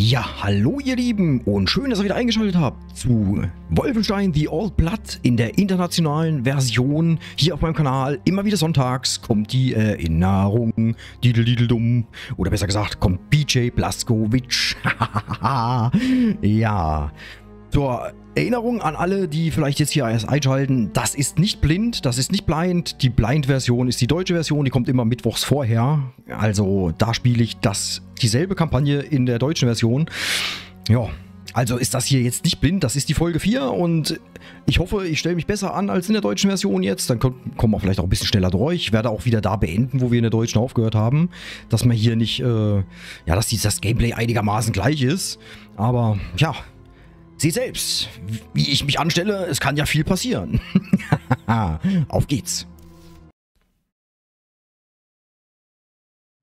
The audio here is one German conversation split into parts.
Ja, hallo ihr Lieben und schön, dass ihr wieder eingeschaltet habt zu Wolfenstein The Old Blood in der internationalen Version hier auf meinem Kanal. Immer wieder sonntags kommt die Erinnerung, Diddle oder besser gesagt kommt BJ Blaskowitsch. ja, zur Erinnerung an alle, die vielleicht jetzt hier erst einschalten, das ist nicht blind, das ist nicht blind. Die Blind-Version ist die deutsche Version, die kommt immer mittwochs vorher. Also da spiele ich das dieselbe Kampagne in der deutschen Version. Ja, also ist das hier jetzt nicht blind, das ist die Folge 4 und ich hoffe, ich stelle mich besser an als in der deutschen Version jetzt. Dann kommen wir vielleicht auch ein bisschen schneller durch. Ich werde auch wieder da beenden, wo wir in der deutschen aufgehört haben. Dass man hier nicht, äh, ja, dass dieses Gameplay einigermaßen gleich ist. Aber ja, Sieh selbst, wie ich mich anstelle, es kann ja viel passieren. Auf geht's.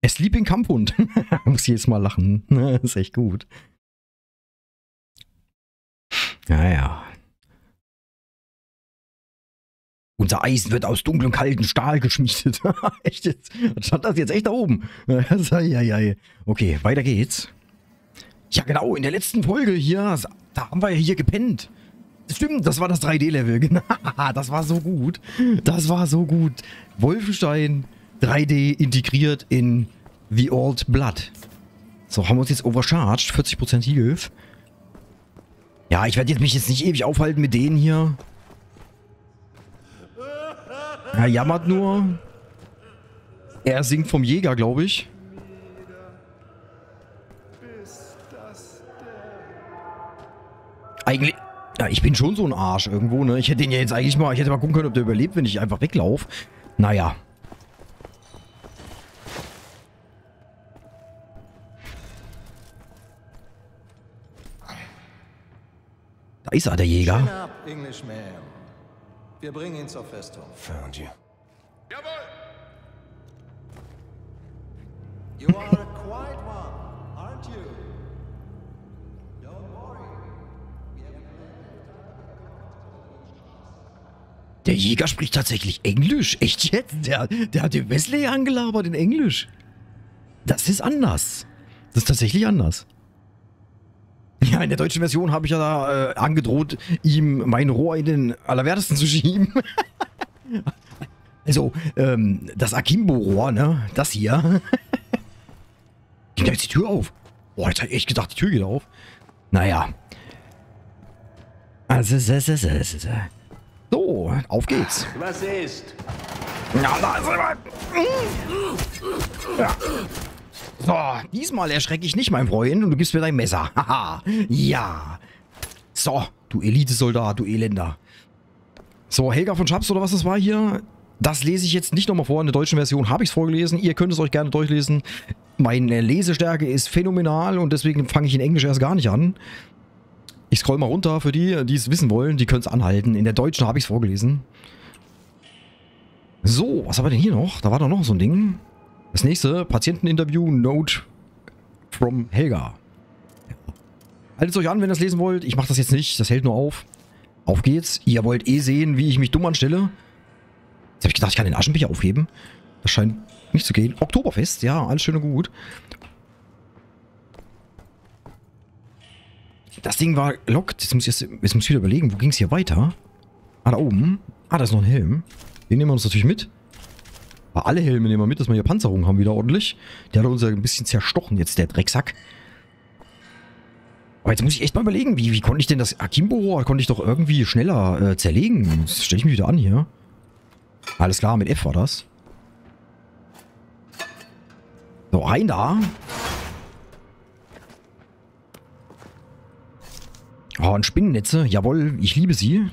A Sleeping Kampfhund. Muss jetzt mal lachen. ist echt gut. Naja. Unser Eisen wird aus dunklem, kalten Stahl geschmiedet. echt jetzt? Stand das jetzt echt da oben? okay, weiter geht's. Ja, genau, in der letzten Folge hier, da haben wir ja hier gepennt. Stimmt, das war das 3D-Level. Genau, das war so gut. Das war so gut. Wolfenstein 3D integriert in The Old Blood. So, haben wir uns jetzt overcharged. 40% Health. Ja, ich werde mich jetzt nicht ewig aufhalten mit denen hier. Er jammert nur. Er singt vom Jäger, glaube ich. Eigentlich... Ja, ich bin schon so ein Arsch irgendwo, ne? Ich hätte den ja jetzt eigentlich mal... Ich hätte mal gucken können, ob der überlebt, wenn ich einfach weglaufe. Naja. Da ist er, der Jäger. Wir bringen ihn zur Festung. Found you. Jawohl! You are a quiet one, aren't you? Der Jäger spricht tatsächlich Englisch. Echt jetzt? Der, der hat den Wesley angelabert in Englisch. Das ist anders. Das ist tatsächlich anders. Ja, in der deutschen Version habe ich ja da äh, angedroht, ihm mein Rohr in den Allerwertesten zu schieben. also, ähm, das Akimbo-Rohr, ne? Das hier. Geht jetzt die Tür auf? Boah, jetzt habe ich echt gedacht, die Tür geht auf. Naja. Also, so, auf geht's. Was ist? Ja, da ist ja. So, diesmal erschrecke ich nicht, mein Freund, und du gibst mir dein Messer. Haha, ja. So, du Elitesoldat, du Elender. So, Helga von Schaps oder was das war hier, das lese ich jetzt nicht nochmal vor. In der deutschen Version habe ich es vorgelesen. Ihr könnt es euch gerne durchlesen. Meine Lesestärke ist phänomenal und deswegen fange ich in Englisch erst gar nicht an. Ich scroll mal runter für die, die es wissen wollen. Die können es anhalten. In der deutschen habe ich es vorgelesen. So, was haben wir denn hier noch? Da war doch noch so ein Ding. Das nächste, Patienteninterview, Note from Helga. Haltet euch an, wenn ihr das lesen wollt. Ich mache das jetzt nicht, das hält nur auf. Auf geht's. Ihr wollt eh sehen, wie ich mich dumm anstelle. Jetzt habe ich gedacht, ich kann den Aschenbecher aufheben. Das scheint nicht zu gehen. Oktoberfest, ja, alles schön und gut. Das Ding war lockt. Jetzt muss ich, jetzt, jetzt muss ich wieder überlegen, wo ging es hier weiter? Ah, da oben. Ah, da ist noch ein Helm. Den nehmen wir uns natürlich mit. Aber alle Helme nehmen wir mit, dass wir hier Panzerung haben wieder ordentlich. Der hat uns ja ein bisschen zerstochen jetzt, der Drecksack. Aber jetzt muss ich echt mal überlegen, wie, wie konnte ich denn das Akimbo-Rohr, konnte ich doch irgendwie schneller äh, zerlegen. Das stelle ich mich wieder an hier. Alles klar, mit F war das. So, rein da. Oh, und Spinnennetze. Jawohl, ich liebe sie.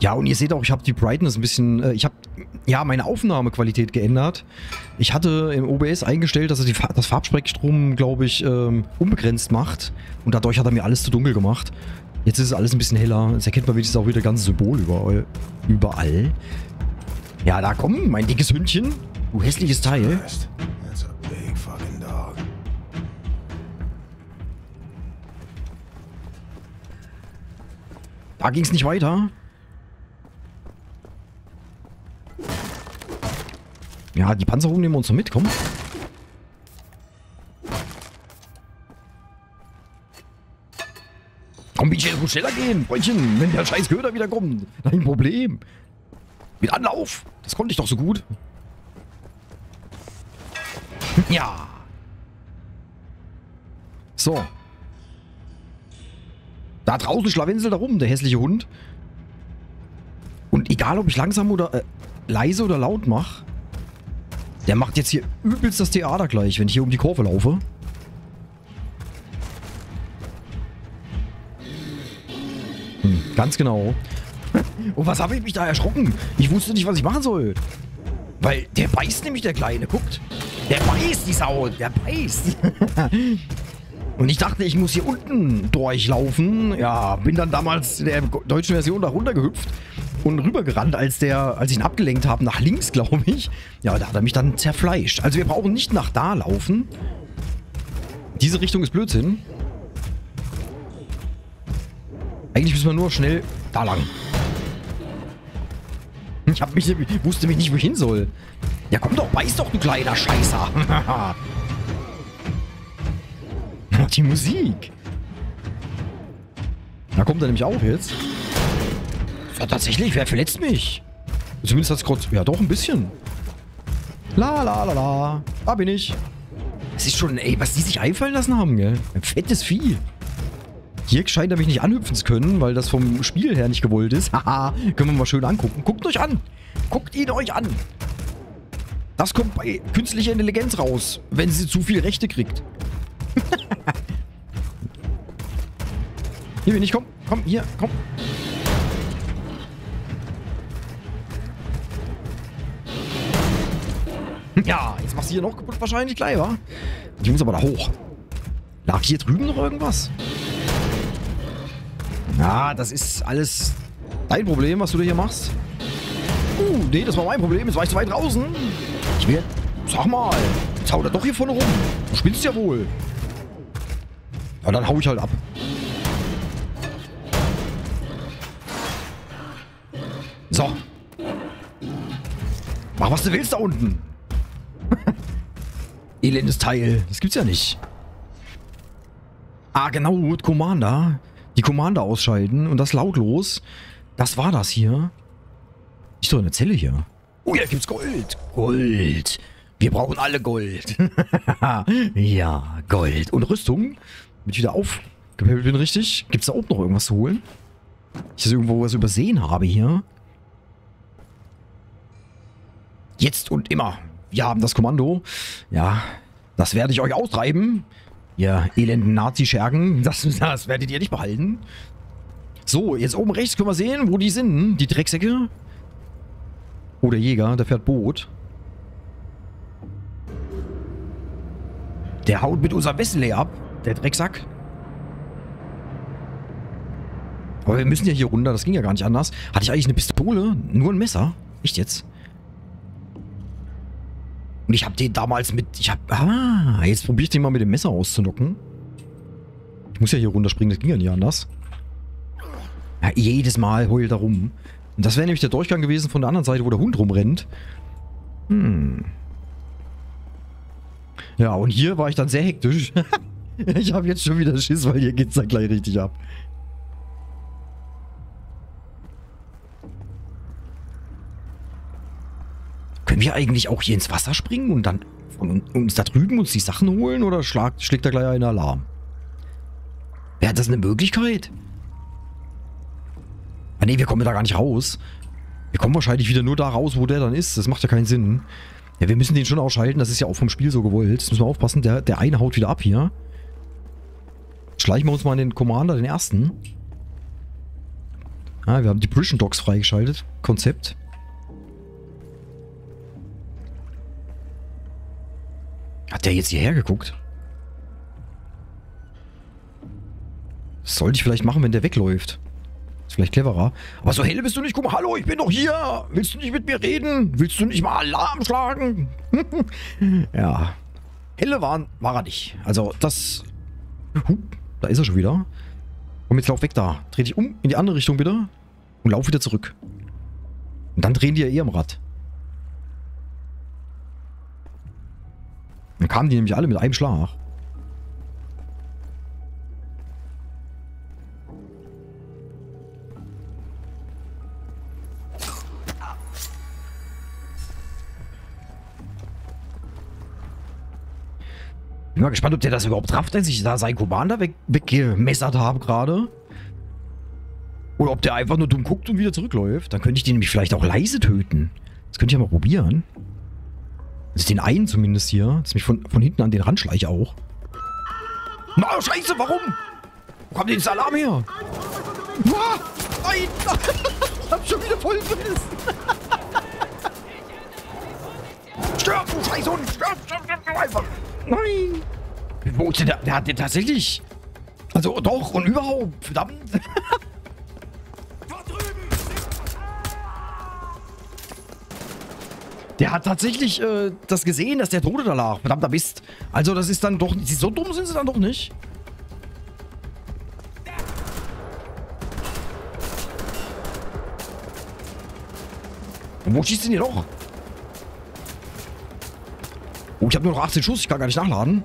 Ja, und ihr seht auch, ich habe die Brightness ein bisschen, äh, ich habe, ja, meine Aufnahmequalität geändert. Ich hatte im OBS eingestellt, dass er die, das Farbspektrum, glaube ich, ähm, unbegrenzt macht. Und dadurch hat er mir alles zu dunkel gemacht. Jetzt ist es alles ein bisschen heller. Jetzt erkennt man wenigstens auch wieder ganze Symbol überall. überall. Ja, da komm, mein dickes Hündchen. Du hässliches Teil. Da ging es nicht weiter. Ja, die Panzerung nehmen wir uns noch mit, komm. Komm, Biche, es muss schneller gehen, Freundchen, wenn der scheiß Köder wieder kommt. Kein Problem. Mit Anlauf. Das konnte ich doch so gut. Ja. So. Da draußen schlawenzelt er rum, der hässliche Hund. Und egal, ob ich langsam oder äh, leise oder laut mache, der macht jetzt hier übelst das Theater gleich, wenn ich hier um die Kurve laufe. Hm, ganz genau. Und was habe ich mich da erschrocken? Ich wusste nicht, was ich machen soll. Weil der beißt nämlich, der Kleine. Guckt. Der beißt, die Sau. Der beißt. Und ich dachte, ich muss hier unten durchlaufen. Ja, bin dann damals in der deutschen Version da runtergehüpft und rübergerannt, als der, als ich ihn abgelenkt habe, nach links, glaube ich. Ja, da hat er mich dann zerfleischt. Also wir brauchen nicht nach da laufen. Diese Richtung ist Blödsinn. Eigentlich müssen wir nur schnell da lang. Ich hab mich, wusste mich nicht, wohin soll. Ja, komm doch, beiß doch, du kleiner Scheißer. Die Musik. Da kommt er nämlich auch jetzt. Ja, tatsächlich, wer verletzt mich? Zumindest hat es kurz... Ja, doch, ein bisschen. La, la, la, la. Da bin ich. Das ist schon, ey, was die sich einfallen lassen haben, gell? Ein fettes Vieh. Hier scheint er mich nicht anhüpfen zu können, weil das vom Spiel her nicht gewollt ist. Haha, können wir mal schön angucken. Guckt euch an. Guckt ihn euch an. Das kommt bei künstlicher Intelligenz raus, wenn sie zu viel Rechte kriegt. hier bin ich, komm, komm, hier, komm. Ja, jetzt machst du hier noch kaputt wahrscheinlich gleich, wa? Ich muss aber da hoch. Lag hier drüben noch irgendwas? Ja, das ist alles dein Problem, was du da hier machst. Uh, nee, das war mein Problem. Jetzt war ich zu weit draußen. Ich will... Sag mal. Er doch hier vorne rum. Du spielst ja wohl. Ja, dann hau ich halt ab. So. Mach, was du willst da unten. Elendes Teil. Das gibt's ja nicht. Ah, genau. Commander. Die Commander ausschalten und das lautlos. Das war das hier. Ist doch eine Zelle hier. Oh, ja, gibt's Gold. Gold. Wir brauchen alle Gold. ja, Gold. Und Rüstung. Mit wieder aufgepäppelt bin, richtig. Gibt's da oben noch irgendwas zu holen? Ich das irgendwo was übersehen habe hier. Jetzt und immer. Wir haben das Kommando. Ja, das werde ich euch austreiben. Ihr elenden Nazi-Schergen. Das, das werdet ihr nicht behalten. So, jetzt oben rechts können wir sehen, wo die sind. Die Drecksäcke. Oh, der Jäger, der fährt Boot. Der haut mit unserem Wesley ab. Der Drecksack. Aber wir müssen ja hier runter. Das ging ja gar nicht anders. Hatte ich eigentlich eine Pistole? Nur ein Messer? Echt jetzt? Und ich habe den damals mit... Ich habe... Ah, jetzt probiere ich den mal mit dem Messer auszunocken. Ich muss ja hier runterspringen. Das ging ja nicht anders. Ja, jedes Mal heult er rum. Und das wäre nämlich der Durchgang gewesen von der anderen Seite, wo der Hund rumrennt. Hm. Ja, und hier war ich dann sehr hektisch. ich habe jetzt schon wieder Schiss, weil hier geht es dann gleich richtig ab. Können wir eigentlich auch hier ins Wasser springen und dann von uns da drüben uns die Sachen holen oder schlag, schlägt da gleich ein Alarm? Wäre das eine Möglichkeit? Ah ne, wir kommen da gar nicht raus. Wir kommen wahrscheinlich wieder nur da raus, wo der dann ist. Das macht ja keinen Sinn. Ja, wir müssen den schon ausschalten. Das ist ja auch vom Spiel so gewollt. Das müssen wir aufpassen. Der, der eine haut wieder ab hier. Schleichen wir uns mal in den Commander, den ersten. Ah, wir haben die Prison Dogs freigeschaltet. Konzept. Hat der jetzt hierher geguckt? Das sollte ich vielleicht machen, wenn der wegläuft. Ist vielleicht cleverer. Aber so hell bist du nicht. Guck mal, hallo, ich bin doch hier. Willst du nicht mit mir reden? Willst du nicht mal Alarm schlagen? ja. Helle waren, war er nicht. Also, das... Huh, da ist er schon wieder. Komm, jetzt lauf weg da. Dreh dich um in die andere Richtung wieder. Und lauf wieder zurück. Und dann drehen die ja eh am Rad. Dann kamen die nämlich alle mit einem Schlag. Bin mal gespannt, ob der das überhaupt rafft, als ich da seinen Commander weg, weggemessert habe gerade. Oder ob der einfach nur dumm guckt und wieder zurückläuft. Dann könnte ich den nämlich vielleicht auch leise töten. Das könnte ich ja mal probieren. Also den einen zumindest hier. Dass ich mich von, von hinten an den Rand schleiche auch. Na, oh, scheiße, warum? Wo kommt denn das Alarm her? Ah, nein! ich hab schon wieder voll gerissen. Stirb, du Scheißhund! Stirb, stirb, stirb, stirb einfach! Nein! Wo ist denn der? Der hat den tatsächlich... Also doch, und überhaupt. Verdammt. Der hat tatsächlich äh, das gesehen, dass der Tode da lag. Verdammter Mist. Also das ist dann doch... So dumm sind sie dann doch nicht. Und wo schießt denn hier noch? Oh, ich habe nur noch 18 Schuss. Ich kann gar nicht nachladen.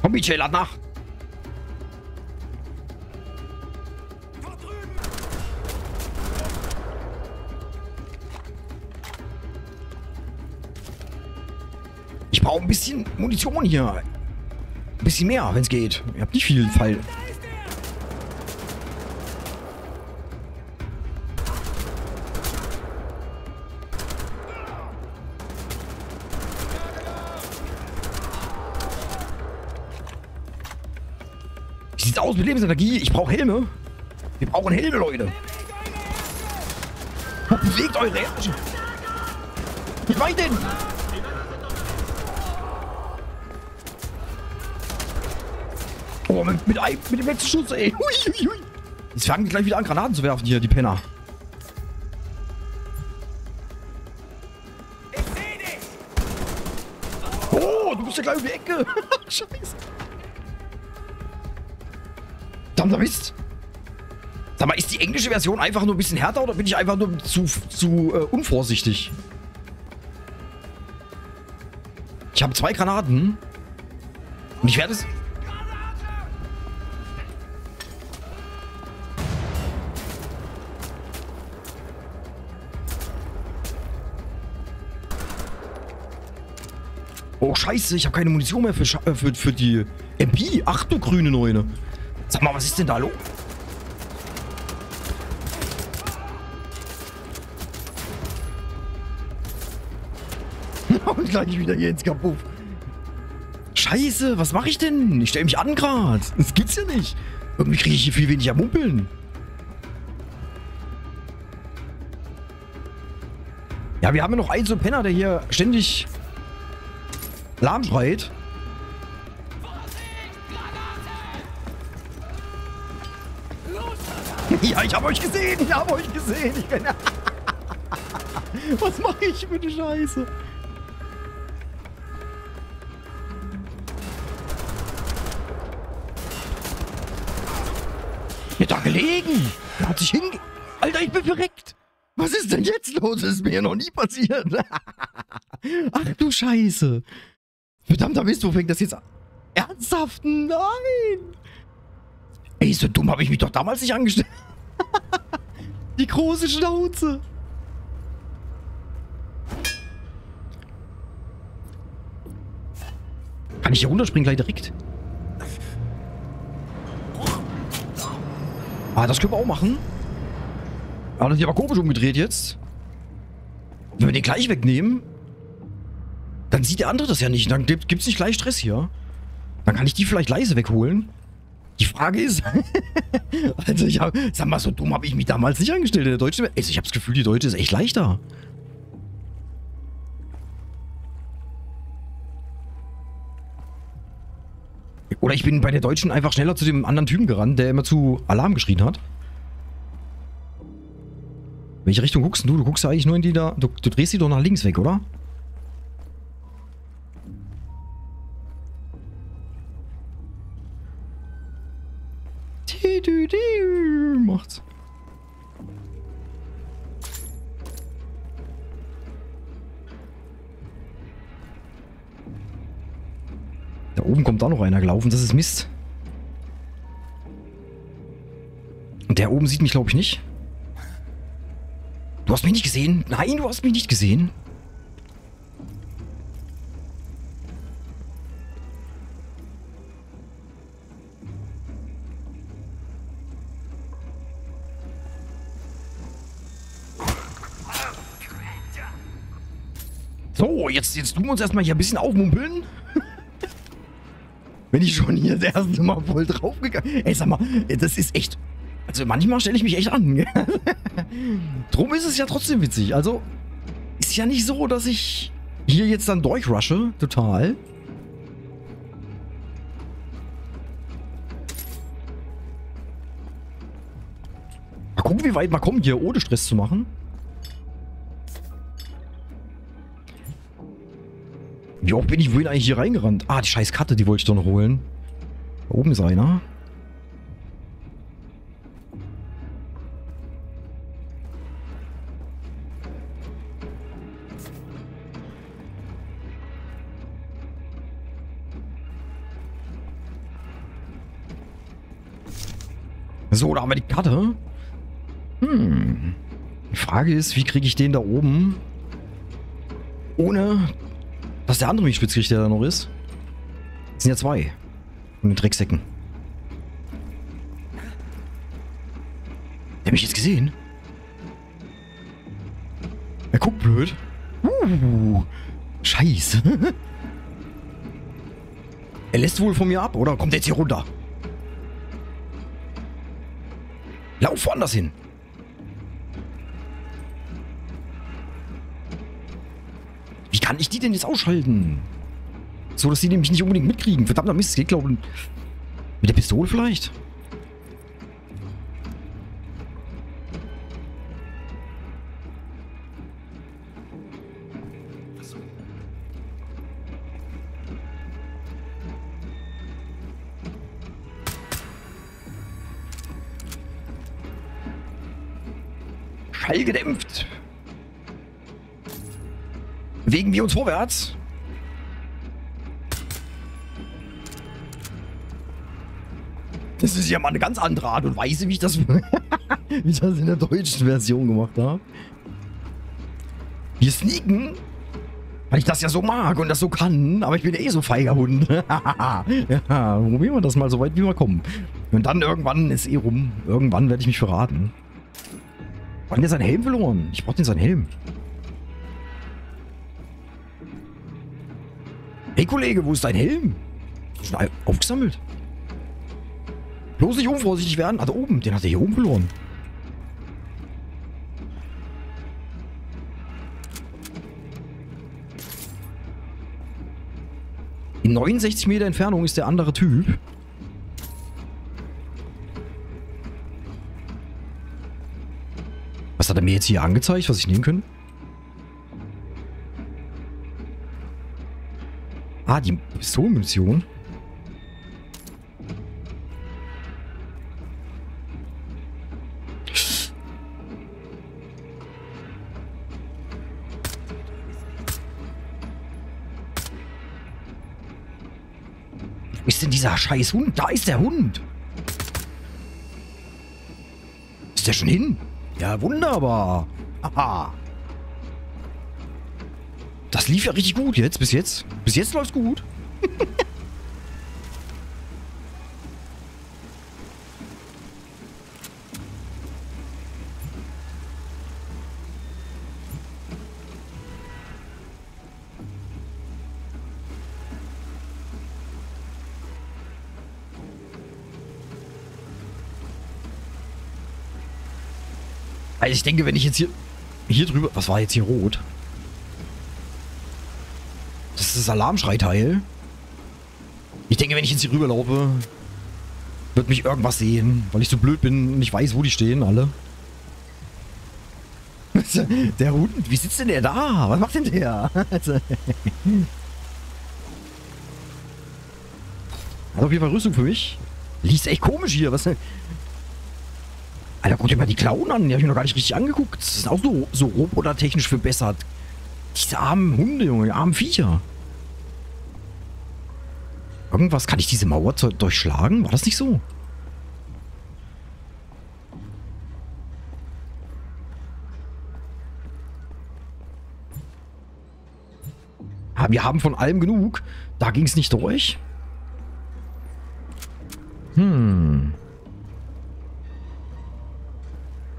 Komm, Michel, lad nach. Bisschen Munition hier. Ein bisschen mehr, wenn es geht. Ihr habt nicht viel Fall. Wie sieht's aus mit Lebensenergie? Ich brauche Helme. Wir brauchen Helme, Leute. Bewegt eure Ärsche. Wie weit denn? Oh, mit, mit, mit dem letzten Schuss, ey. Hui, hui, hui. Jetzt fangen die gleich wieder an, Granaten zu werfen hier, die Penner. Oh, du bist ja gleich um die Ecke. Scheiße. Verdammter Mist. Sag mal, ist die englische Version einfach nur ein bisschen härter oder bin ich einfach nur zu, zu äh, unvorsichtig? Ich habe zwei Granaten. Und ich werde es... scheiße, ich habe keine Munition mehr für, äh, für, für die MP. Ach du grüne Neune. Sag mal, was ist denn da los? Und gleich wieder hier ins Kapuff. Scheiße, was mache ich denn? Ich stelle mich an gerade. Das gibt's ja nicht. Irgendwie kriege ich hier viel weniger Mumpeln. Ja, wir haben ja noch einen so Penner, der hier ständig lahm schreit. Ja, ich habe euch gesehen. Ich habe euch gesehen. Ich bin... Was mache ich für eine Scheiße? Mir da gelegen. Er hat sich hinge... Alter, ich bin verreckt. Was ist denn jetzt los? Das ist mir noch nie passiert. Ach du Scheiße. Verdammter Mist, wo fängt das jetzt an? Ernsthaft? Nein. Ey, so dumm habe ich mich doch damals nicht angestellt. Die große Schnauze. Kann ich hier runterspringen gleich direkt? Ah, das können wir auch machen. Aber das ist aber komisch umgedreht jetzt. Wenn wir den gleich wegnehmen, dann sieht der andere das ja nicht. Dann gibt es nicht gleich Stress hier. Dann kann ich die vielleicht leise wegholen. Die Frage ist, also ich habe, sag mal, so dumm habe ich mich damals nicht angestellt in der deutschen Also ich habe das Gefühl, die deutsche ist echt leichter. Oder ich bin bei der Deutschen einfach schneller zu dem anderen Typen gerannt, der immer zu Alarm geschrien hat. Welche Richtung guckst du? Du guckst ja eigentlich nur in die da... Du, du drehst die doch nach links weg, oder? Einer gelaufen. Das ist Mist. Und der oben sieht mich, glaube ich, nicht. Du hast mich nicht gesehen? Nein, du hast mich nicht gesehen. So, jetzt, jetzt tun wir uns erstmal hier ein bisschen aufmumpeln. Wenn ich schon hier das erste Mal voll draufgegangen... Ey, sag mal, das ist echt... Also manchmal stelle ich mich echt an. Drum ist es ja trotzdem witzig. Also, ist ja nicht so, dass ich hier jetzt dann durchrushe. Total. Mal gucken, wie weit wir kommen hier, ohne Stress zu machen. Wie oft bin ich wohin eigentlich hier reingerannt? Ah, die scheiß Karte, die wollte ich doch noch holen. Da oben ist einer. So, da haben wir die Karte. Hm. Die Frage ist, wie kriege ich den da oben ohne dass der andere Spitzrichter da noch ist. Das sind ja zwei. Und den Drecksäcken. Der hat mich jetzt gesehen. Er guckt blöd. Uh, Scheiße. er lässt wohl von mir ab, oder? Kommt jetzt hier runter. Lauf woanders hin. kann ich die denn jetzt ausschalten? So, dass die nämlich nicht unbedingt mitkriegen. Verdammter Mist, es geht, glaube ich, mit der Pistole vielleicht? Schall gedämpft. Bewegen wir uns vorwärts. Das ist ja mal eine ganz andere Art und Weise, wie ich das, wie ich das in der deutschen Version gemacht habe. Wir sneaken, weil ich das ja so mag und das so kann, aber ich bin eh so feiger Hund. ja, probieren wir das mal so weit, wie wir kommen. Und dann irgendwann ist eh rum. Irgendwann werde ich mich verraten. Wann ist sein Helm verloren? Ich brauche den seinen Helm. Kollege, wo ist dein Helm? Aufgesammelt. Bloß nicht unvorsichtig werden. Ah, da oben. Den hat er hier oben verloren. In 69 Meter Entfernung ist der andere Typ. Was hat er mir jetzt hier angezeigt, was ich nehmen kann? Ah, die Pistolenmunition. Wo ist denn dieser scheiß Hund? Da ist der Hund. Ist der schon hin? Ja, wunderbar. Aha. Das lief ja richtig gut jetzt, bis jetzt. Bis jetzt läuft's gut. Also ich denke, wenn ich jetzt hier, hier drüber... Was war jetzt hier rot? Das ist das Alarmschreiteil. Ich denke, wenn ich jetzt hier rüberlaufe, wird mich irgendwas sehen, weil ich so blöd bin und ich weiß, wo die stehen, alle. Der Hund, wie sitzt denn der da? Was macht denn der? Hat auf jeden Fall Rüstung für mich. Liest echt komisch hier. Was? Alter, guck dir mal die Klauen an. Die habe ich noch gar nicht richtig angeguckt. Das ist auch so, so robotertechnisch verbessert. Diese armen Hunde, Junge, die armen Viecher. Irgendwas, kann ich diese Mauer durchschlagen? War das nicht so? Ja, wir haben von allem genug. Da ging es nicht durch. Hm.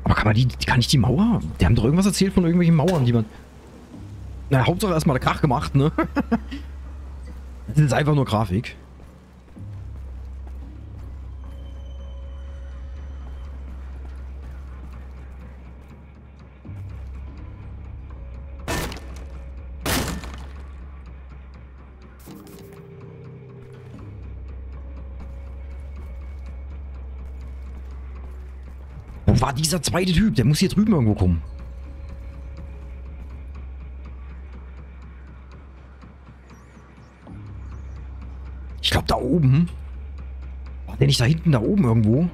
Aber kann man die, kann ich die Mauer? Die haben doch irgendwas erzählt von irgendwelchen Mauern, die man... Na, Hauptsache erstmal der Krach gemacht, ne? das ist einfach nur Grafik. Dieser zweite Typ? Der muss hier drüben irgendwo kommen. Ich glaube da oben. War der nicht da hinten, da oben irgendwo?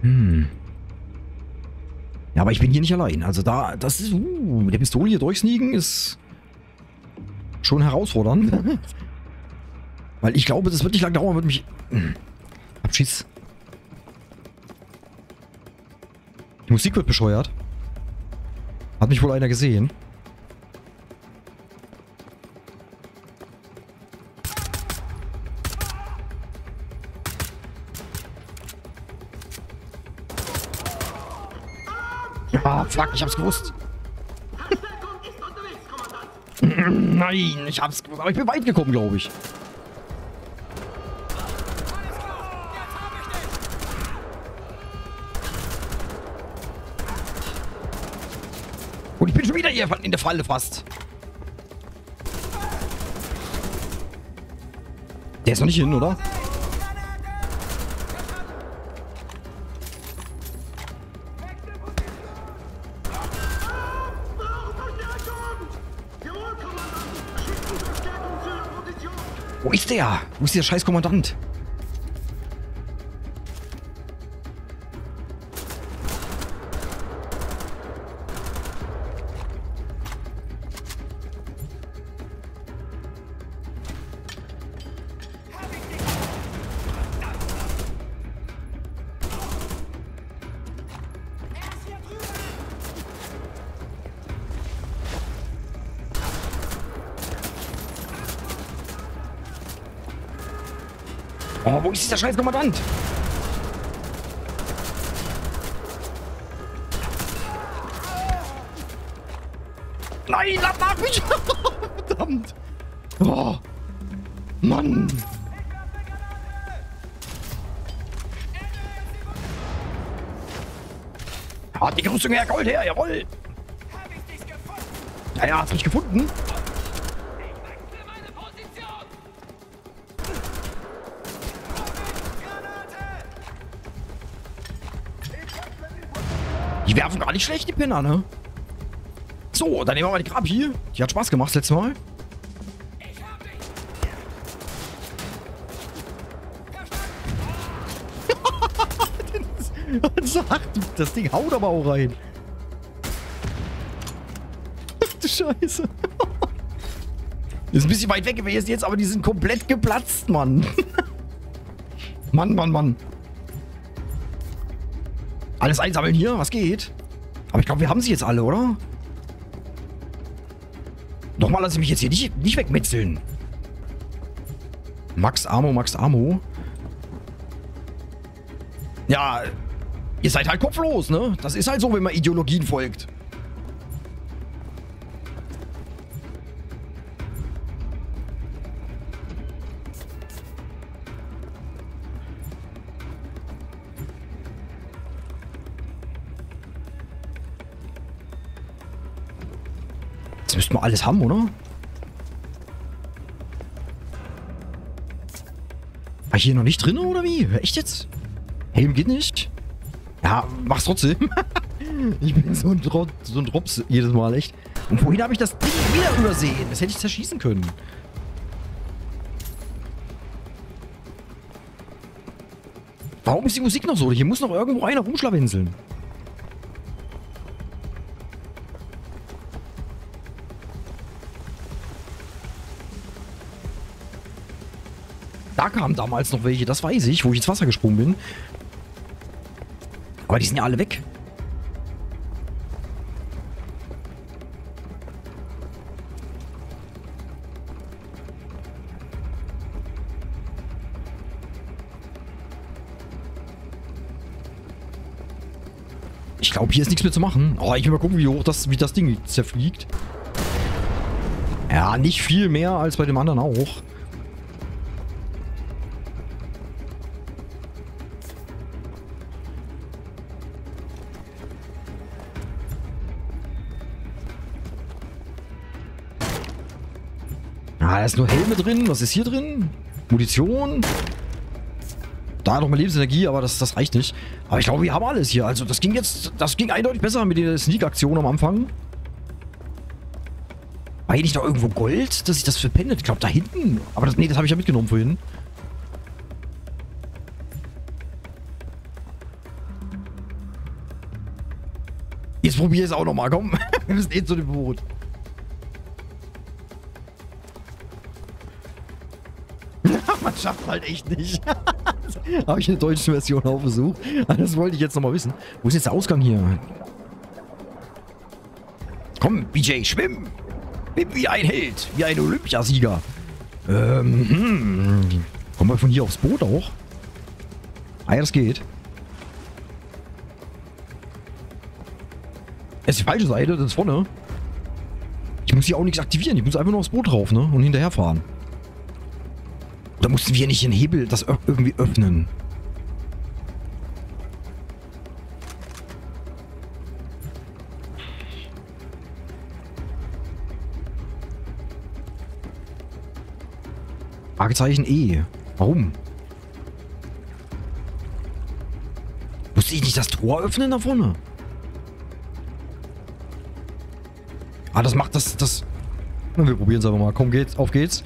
Hm. Ja, aber ich bin hier nicht allein. Also da, das ist, uh, mit der Pistole hier durchsneaken ist schon herausfordernd. Weil ich glaube, das wird nicht lange dauern, wird mich... Hm. Die Musik wird bescheuert. Hat mich wohl einer gesehen. Ah, fuck, ich hab's gewusst. Nein, ich hab's gewusst. Aber ich bin weit gekommen, glaube ich. Der Falle fast. Der ist noch nicht hin, oder? Wo ist der? Wo ist der scheiß Kommandant? Oh, wo ist dieser scheiß Kommandant? Nein, lass nach mich! Verdammt! Oh, Mann! Ah, die Rüstung her, Gold her, jawoll! Ja, ja, hast mich gefunden? Die werfen gar nicht schlecht, die Pinner, ne? So, dann nehmen wir mal die Grab hier. Die hat Spaß gemacht letztes Mal. sagt, das Ding haut aber auch rein. du Scheiße. Ist ein bisschen weit weg gewesen jetzt, aber die sind komplett geplatzt, Mann. Mann, Mann, Mann. Alles einsammeln hier, was geht? Aber ich glaube, wir haben sie jetzt alle, oder? Nochmal lasse ich mich jetzt hier nicht, nicht wegmetzeln. Max Amo, Max Amo. Ja, ihr seid halt kopflos, ne? Das ist halt so, wenn man Ideologien folgt. Jetzt müssten wir alles haben, oder? War ich hier noch nicht drin, oder wie? Echt jetzt? Helm geht nicht? Ja, mach's trotzdem. ich bin so ein, so ein Drops jedes Mal, echt. Und vorhin habe ich das Ding wieder übersehen. Das hätte ich zerschießen können. Warum ist die Musik noch so? Hier muss noch irgendwo einer rumschlawinseln. Kamen damals noch welche, das weiß ich, wo ich ins Wasser gesprungen bin. Aber die sind ja alle weg. Ich glaube, hier ist nichts mehr zu machen. Oh, ich will mal gucken, wie hoch das, wie das Ding zerfliegt. Ja, nicht viel mehr als bei dem anderen auch. Ah, da ist nur Helme drin. Was ist hier drin? Munition. Da nochmal Lebensenergie, aber das, das reicht nicht. Aber ich glaube, wir haben alles hier. Also das ging jetzt, das ging eindeutig besser mit der Sneak-Aktion am Anfang. War hier nicht noch irgendwo Gold, dass ich das verpendet? Ich glaube, da hinten. Aber das, nee, das habe ich ja mitgenommen vorhin. Jetzt probier es auch nochmal, komm. Wir müssen eh zu dem Boot. Man schafft halt echt nicht. Habe ich eine deutsche Version aufgesucht. Das wollte ich jetzt nochmal wissen. Wo ist jetzt der Ausgang hier? Komm, BJ, schwimm! Schwimm wie ein Held, wie ein Olympiasieger. Ähm, hm. Kommen wir von hier aufs Boot auch? Ah ja, das geht. Es ist die falsche Seite, das ist vorne. Ich muss hier auch nichts aktivieren. Ich muss einfach nur aufs Boot drauf, ne? Und hinterherfahren. Da mussten wir nicht den Hebel das irgendwie öffnen. Fragezeichen E. Warum? Musste ich nicht das Tor öffnen da vorne? Ah, das macht das... das wir probieren es einfach mal. Komm, geht's. Auf geht's.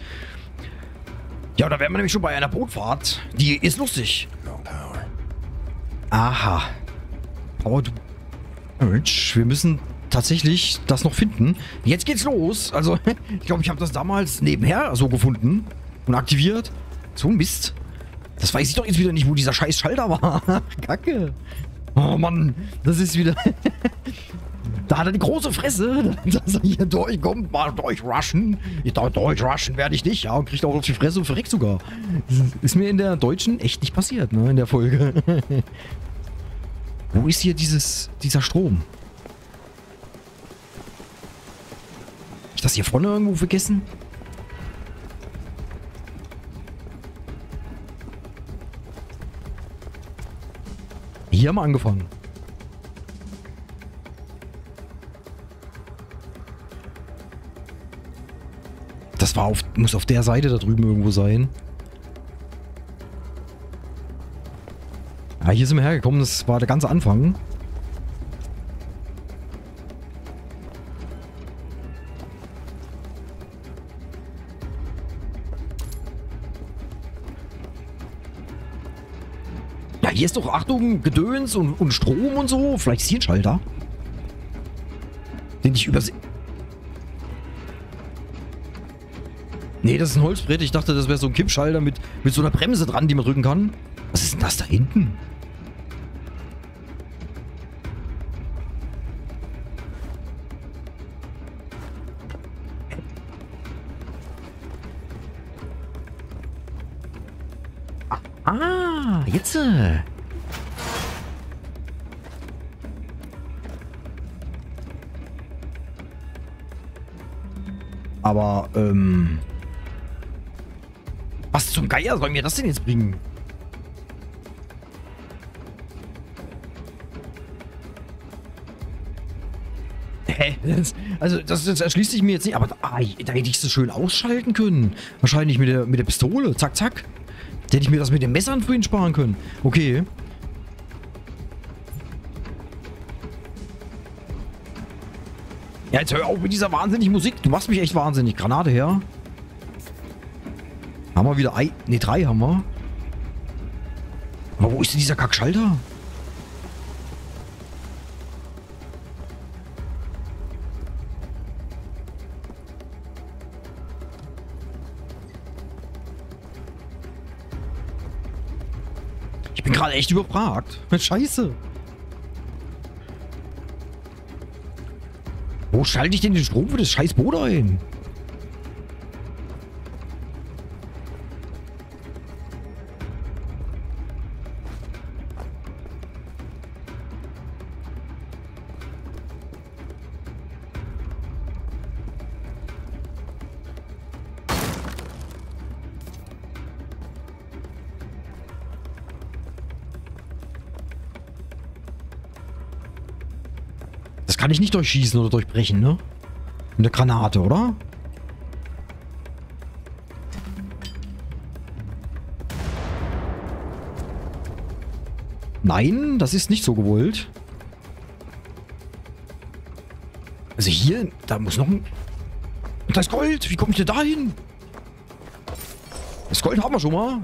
Ja, da wären wir nämlich schon bei einer Bootfahrt. Die ist lustig. Aha. Aber du... Mensch, wir müssen tatsächlich das noch finden. Jetzt geht's los. Also, ich glaube, ich habe das damals nebenher so gefunden und aktiviert. So ein Mist. Das weiß ich doch jetzt wieder nicht, wo dieser scheiß Schalter war. Kacke. Oh Mann, das ist wieder... da hat er die große Fresse, dass er hier durchkommt, mal durchrushen. Ich dachte, durchrushen werde ich nicht, ja, und kriegt auch auf die Fresse und verreckt sogar. Ist mir in der deutschen echt nicht passiert, ne, in der Folge. Wo ist hier dieses, dieser Strom? Hab ich das hier vorne irgendwo vergessen? Hier haben wir angefangen. War auf, muss auf der Seite da drüben irgendwo sein. Ja, hier sind wir hergekommen. Das war der ganze Anfang. Ja, hier ist doch, Achtung, Gedöns und, und Strom und so. Vielleicht ist hier ein Schalter. Den ich übersehe. Nee, das ist ein Holzbrett. Ich dachte, das wäre so ein Kippschalter mit, mit so einer Bremse dran, die man drücken kann. Was ist denn das da hinten? Ah, jetzt. Äh. Aber, ähm... Zum Geier soll mir das denn jetzt bringen? Hä? Also, das, das, erschließt sich mir jetzt nicht. Aber ah, da hätte ich es so schön ausschalten können. Wahrscheinlich mit der, mit der Pistole. Zack, zack. Da hätte ich mir das mit den Messern vorhin sparen können. Okay. Ja, jetzt hör auf mit dieser wahnsinnigen Musik. Du machst mich echt wahnsinnig. Granate her. Haben wir wieder ein... Ne, drei haben wir. Aber wo ist denn dieser Kackschalter? Ich bin gerade echt überfragt. Scheiße. Wo schalte ich denn den Strom für das scheiß Boot ein? Kann ich nicht durchschießen oder durchbrechen, ne? Der Granate, oder? Nein, das ist nicht so gewollt. Also hier, da muss noch ein... Und das Gold, wie komme ich denn da hin? Das Gold haben wir schon mal.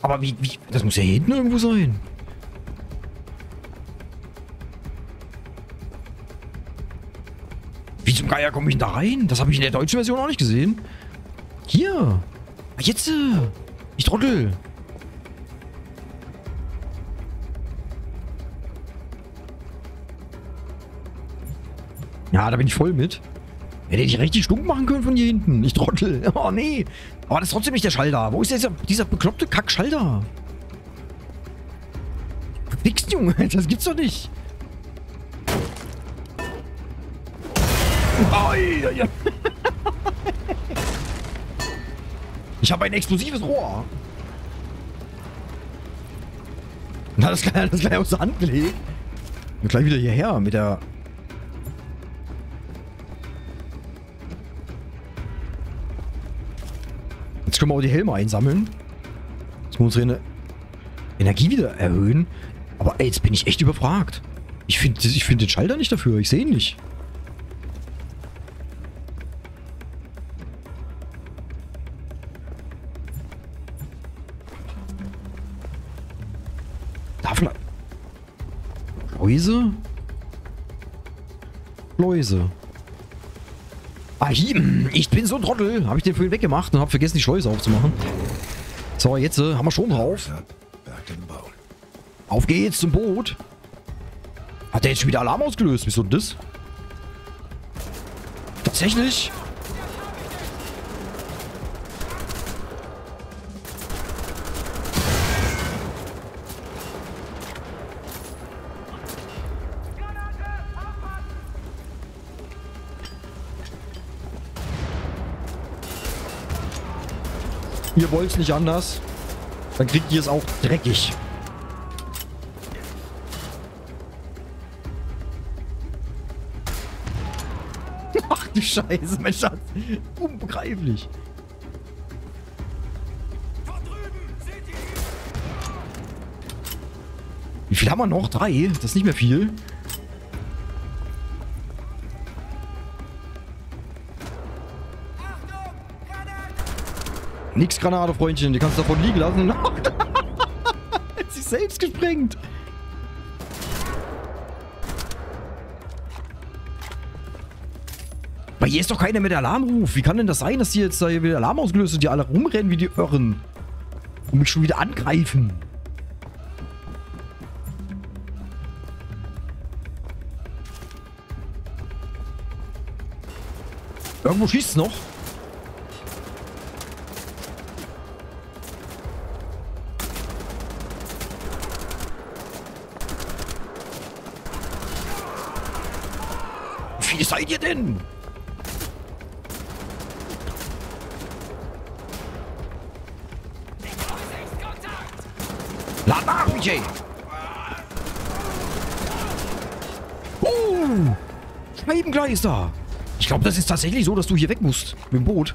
Aber wie, wie, das muss ja hinten irgendwo sein. Geier komme ich denn da rein? Das habe ich in der deutschen Version auch nicht gesehen. Hier. Ah, Jetzt. äh. Ich trottel. Ja, da bin ich voll mit. Hätte ich richtig stunk machen können von hier hinten. Ich trottel. Oh, nee. Aber das ist trotzdem nicht der Schalter. Wo ist dieser, dieser bekloppte Kack-Schalter? Nix, Junge. Das gibt's doch nicht. Ich habe ein explosives Rohr. Na, das kann das gleich aus der Hand gelegt. Und gleich wieder hierher mit der... Jetzt können wir auch die Helme einsammellen. Jetzt müssen wir unsere Energie wieder erhöhen. Aber ey, jetzt bin ich echt überfragt. Ich finde ich find den Schalter nicht dafür. Ich sehe ihn nicht. Da vielleicht... Schleuse? Schleuse. Ah. Ich bin so ein Trottel. Habe ich den vorhin weggemacht und habe vergessen, die Schleuse aufzumachen. So, jetzt äh, haben wir schon drauf. Auf geht's zum Boot. Hat der jetzt schon wieder Alarm ausgelöst? Wieso denn das? Tatsächlich? Ihr wollt's nicht anders. Dann kriegt ihr es auch dreckig. Ach du Scheiße, mein Schatz. Unbegreiflich. Wie viel haben wir noch? Drei? Das ist nicht mehr viel. Nix Granate, Freundchen. Die kannst du davon liegen lassen. Hat sich selbst gesprengt. Aber hier ist doch keiner mit Alarmruf. Wie kann denn das sein, dass die jetzt da hier wieder Alarm ausgelöst und die alle rumrennen wie die Irren? Und mich schon wieder angreifen. Irgendwo schießt es noch. Seid ihr denn? Lad nach, BJ! Oh! Scheibengleister! Ich glaube, das ist tatsächlich so, dass du hier weg musst. Mit dem Boot.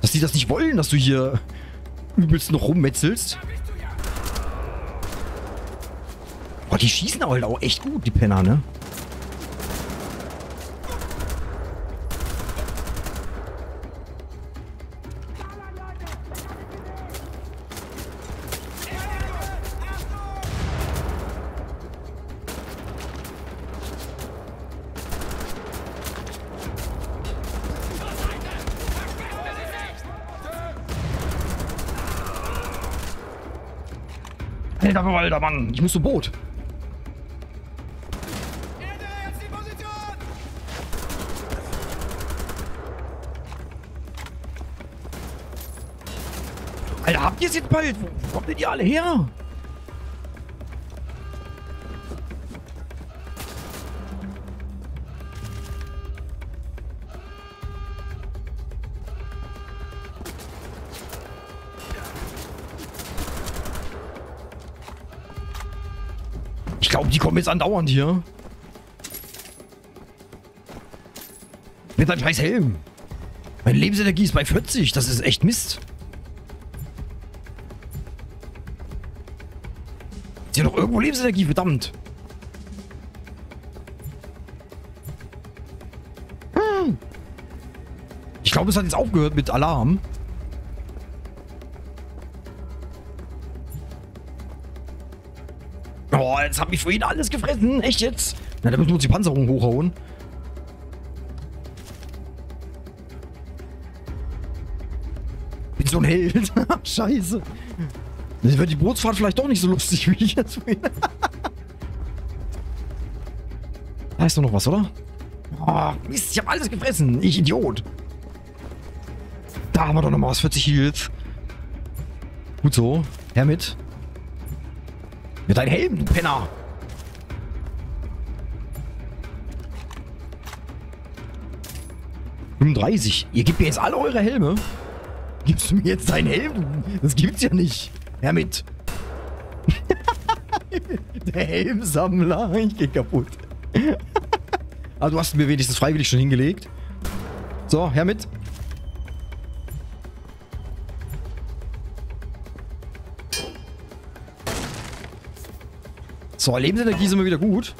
Dass die das nicht wollen, dass du hier übelst noch rummetzelst. Boah, die schießen halt auch echt gut, die Penner, ne? Alter Verwalter, Mann. Ich muss zum Boot. Alter, habt ihr es jetzt bald? Wo, kommt denn die alle her? Jetzt andauernd hier. Mit deinem scheiß Helm. Meine Lebensenergie ist bei 40. Das ist echt Mist. Ist ja noch irgendwo Lebensenergie, verdammt. Hm. Ich glaube, es hat jetzt aufgehört mit Alarm. Jetzt hat mich vorhin alles gefressen. Echt jetzt? Na, da müssen wir uns die Panzerung hochhauen. Bin so ein Held. Scheiße. Dann wird die Bootsfahrt vielleicht doch nicht so lustig, wie ich jetzt vorhin. da ist doch noch was, oder? Oh, Mist, ich habe alles gefressen. Ich Idiot. Da haben wir doch noch mal was. 40 Heals. Gut so. Her mit. Mit deinem Helm, du Penner. ...35. Ihr gebt mir jetzt alle eure Helme. Gibst du mir jetzt deinen Helm? Das gibt's ja nicht. Her mit. Der Helmsammler. Ich geh kaputt. Aber du hast mir wenigstens freiwillig schon hingelegt. So, her mit. So, Lebensenergie sind wir wieder gut.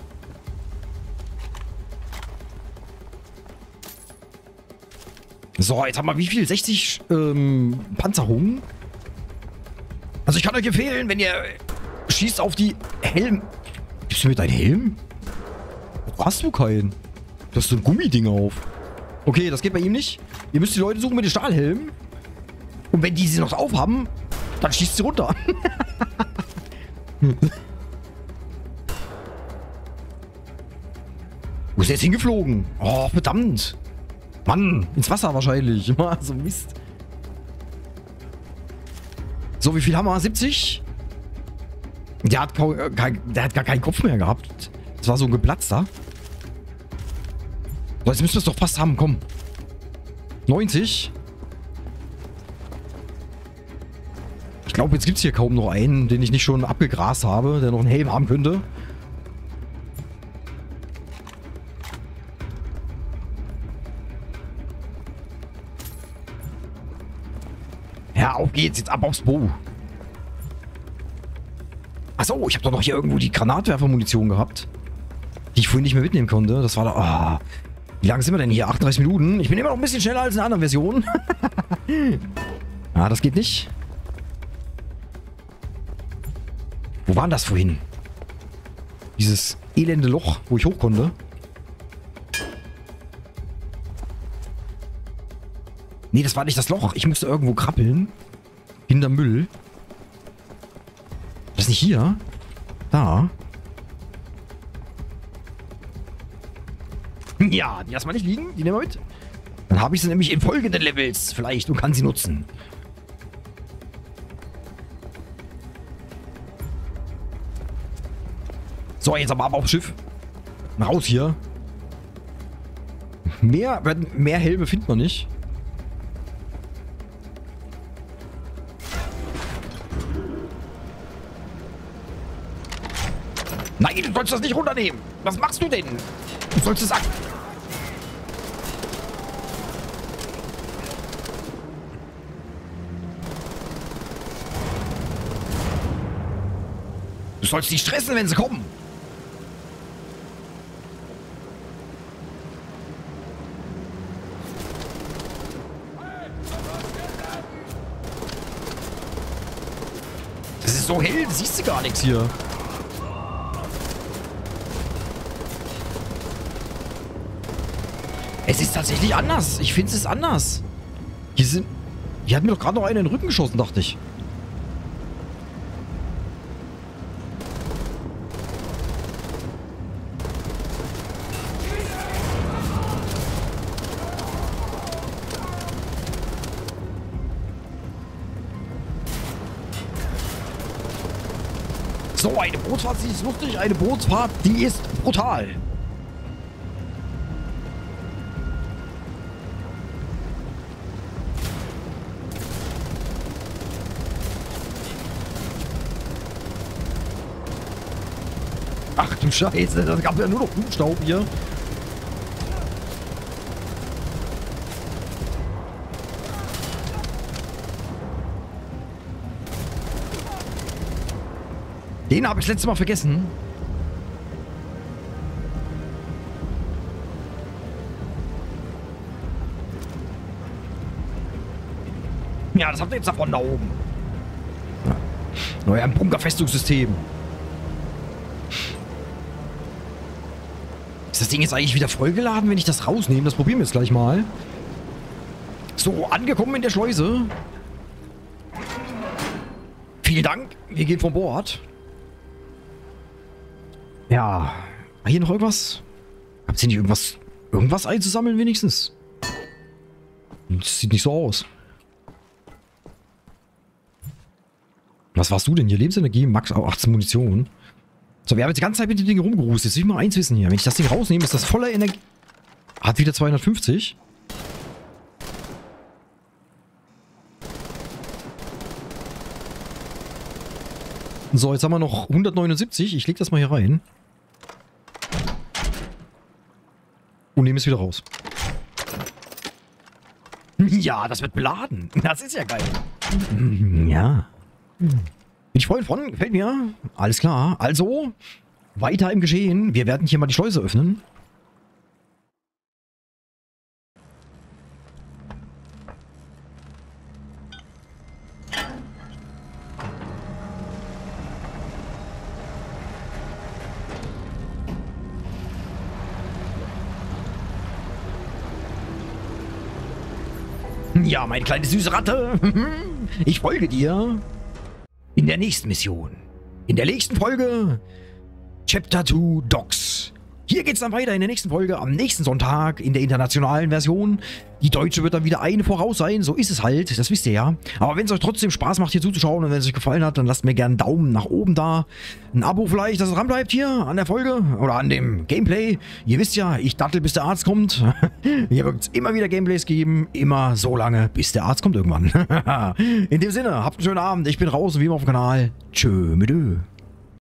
So, jetzt haben wir wie viel? 60 ähm, Panzerungen? Also ich kann euch empfehlen, wenn ihr schießt auf die Helm... Gibst du mir deinen Helm? Hast du keinen? Du hast so ein Gummiding auf. Okay, das geht bei ihm nicht. Ihr müsst die Leute suchen mit den Stahlhelmen. Und wenn die sie noch aufhaben, dann schießt sie runter. Wo ist er jetzt hingeflogen? Oh, verdammt. Mann, ins Wasser wahrscheinlich. so Mist. So, wie viel haben wir? 70? Der hat, äh, kein, der hat gar keinen Kopf mehr gehabt. Das war so ein geplatzter. So, jetzt müssen wir es doch fast haben, komm. 90. Ich glaube, jetzt gibt es hier kaum noch einen, den ich nicht schon abgegrast habe, der noch einen Helm haben könnte. Ja, auf geht's. Jetzt ab aufs Bo. Achso, ich habe doch noch hier irgendwo die Granatwerfermunition gehabt. Die ich vorhin nicht mehr mitnehmen konnte. Das war da... Oh. Wie lange sind wir denn hier? 38 Minuten. Ich bin immer noch ein bisschen schneller als in einer anderen Version. ah, das geht nicht. Wo war denn das vorhin? Dieses elende Loch, wo ich hoch konnte. Nee, das war nicht das Loch. Ich musste irgendwo krabbeln. Hinter Müll. Das ist nicht hier. Da. Ja, die erstmal nicht liegen. Die nehmen wir mit. Dann habe ich sie nämlich in folgenden Levels vielleicht und kann sie nutzen. So, jetzt aber ab aufs Schiff. Raus hier. Mehr, mehr Helme findet man nicht. Sollst das nicht runternehmen. Was machst du denn? Du sollst es ab... Du sollst die stressen, wenn sie kommen. Das ist so hell, siehst du gar nichts hier. Es ist tatsächlich anders. Ich finde es ist anders. Hier sind... Hier hat mir doch gerade noch einer in den Rücken geschossen, dachte ich. So, eine Bootsfahrt, die ist lustig. Eine Bootsfahrt, die ist brutal. Ach du Scheiße, das gab ja nur noch Blutstaub hier. Den habe ich letztes Mal vergessen. Ja, das habt ihr jetzt davon da oben. Neuer Bunkerfestungssystem. Ding jetzt eigentlich wieder vollgeladen, wenn ich das rausnehme? Das probieren wir jetzt gleich mal. So, angekommen in der Schleuse. Vielen Dank. Wir gehen von Bord. Ja. Hier noch irgendwas? Habt ihr nicht irgendwas, irgendwas einzusammeln wenigstens? Das sieht nicht so aus. Was warst du denn hier? Lebensenergie, Max 18 Munition. So, wir haben jetzt die ganze Zeit mit den Dingen rumgerustet. Jetzt will ich mal eins wissen hier. Wenn ich das Ding rausnehme, ist das voller Energie... Hat wieder 250. So, jetzt haben wir noch 179. Ich leg das mal hier rein. Und nehme es wieder raus. Ja, das wird beladen. Das ist ja geil. Ja. Bin ich voll von, gefällt mir. Alles klar. Also, weiter im Geschehen. Wir werden hier mal die Schleuse öffnen. Ja, meine kleine süße Ratte. Ich folge dir. In der nächsten Mission. In der nächsten Folge. Chapter 2 Docs. Hier geht's dann weiter in der nächsten Folge, am nächsten Sonntag in der internationalen Version. Die deutsche wird dann wieder eine voraus sein, so ist es halt, das wisst ihr ja. Aber wenn es euch trotzdem Spaß macht, hier zuzuschauen und wenn es euch gefallen hat, dann lasst mir gerne einen Daumen nach oben da. Ein Abo vielleicht, dass es dran bleibt hier an der Folge oder an dem Gameplay. Ihr wisst ja, ich dattel, bis der Arzt kommt. hier wird es immer wieder Gameplays geben, immer so lange, bis der Arzt kommt irgendwann. in dem Sinne, habt einen schönen Abend, ich bin raus und wie immer auf dem Kanal. Tschö mit.